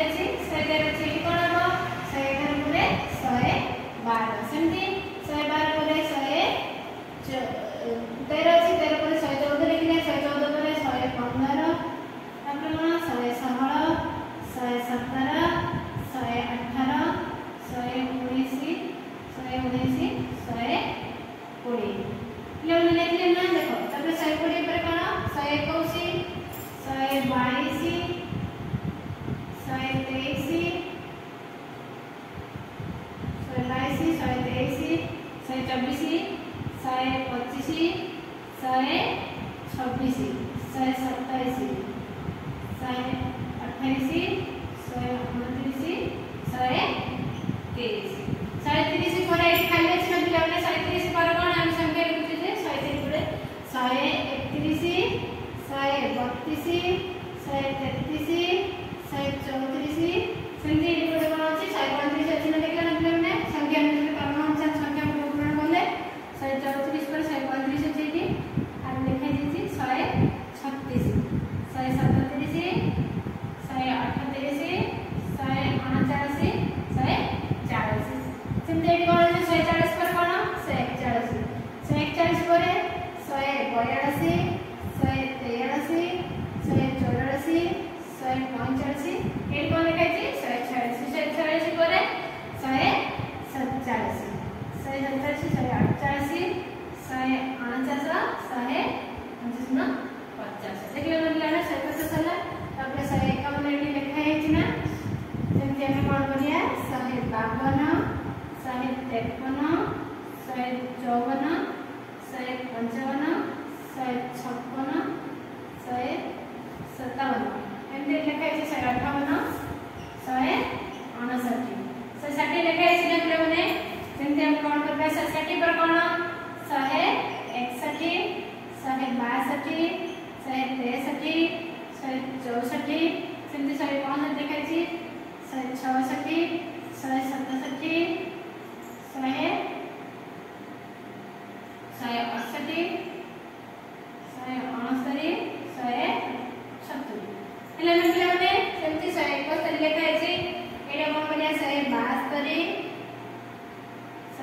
ଏଗାର ଅଛି ଶହେ ଏଗାର ଅଛି ଏଠି କ'ଣ ହେବ ଶହେ ଏଗାର ପରେ ଶହେ ବାର ସେମିତି ଶହେ ବାର ପରେ ଶହେ ତେର ଅଛି ତେର ପରେ ଶହେ ଚଉଦ ଲେଖିଲେ ଶହେ ଚଉଦ ପରେ ଶହେ ପନ୍ଦର ତାପରେ କ'ଣ ଶହେ ଷୋହଳ ଶହେ ସତର ଶହେ ଅଠର ଶହେ ଉଣେଇଶ ଶହେ ଉଣେଇଶ ଶହେ କୋଡ଼ିଏ ପିଲାମାନେ ଲେଖିଲେ ନା ଦେଖ ତାପରେ ଶହେ କୋଡ଼ିଏ ଶହେ ପଚିଶ ଶହେ ଛବିଶ ଶହେ ସତାଇଶ ଶହେ ଅଠେଇଶ ଶହେ ଅଣତିରିଶ ଶହେ ତିରିଶ ଶହେ ତିରିଶ ପରେ ଏଠି ଖାଲି ଅଛି ନା ପିଲାମାନେ ଶହେ ତିରିଶ ପରେ କ'ଣ ଆମେ ସଂଖ୍ୟା ଲେଖୁଛୁ ଯେ ଶହେ ତିରିଶ ପରେ ଶହେ ଏକତିରିଶ ଶହେ ବତିଶ ଶହେ ତେତିଶ ଶହେ ଚଉତିରିଶ ସେମିତି ଏଠି ଗୋଟେ କ'ଣ ଅଛି ଶହେ ପଇଁତିରିଶ ଅଛି ନା ଦେଖିଲା ନା ପିଲାମାନେ ସଂଖ୍ୟା पंच्याहत्तरशे साडे अठ्ठावीसशे सहे अणचाचा सहे म्हणजेच ना पचास देखील म्हणलेलं सहे पचास झाला आपल्या सहे एकावन्न एटी लेखा यायची ना ସେମିତି ଆମେ କ'ଣ କରିବା ଶହେ ବାବନ ଶହେ ତେପନ ଶହେ ଚଉବନ ଶହେ ପଞ୍ଚାବନ ଶହେ ଛପନ ଶହେ ସତାବନ ଏମିତି ଲେଖା ହେଇଛି ଶହେ ଅଠାବନ ଶହେ ଅଣଷଠି ଶହେ ଷାଠିଏ ଲେଖା ହେଇଛି ନା सेंटीमीटर हम काउंट करते हैं पर कौन सहे एकसठी सहे बासठी सहे तेसठी सहे चौसठी सिंधी सहे कौन सा देखा जी सहे छठी सहे सतसठी सहे सहे अड़सठी सहे अणसरी सहे सतुरी हेलो मित्रों ने सेंटीमीटर पर सही लिखा है जी एडा कौन बनिया सहे बासठी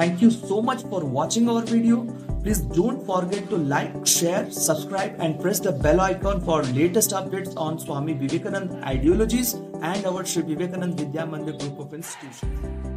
Thank you so much for watching our video. Please don't forget to like, share, subscribe and press the bell icon for latest updates on Swami Vivekanand ideologies and our Sri Vivekanand Vidya Mandir group of institutions.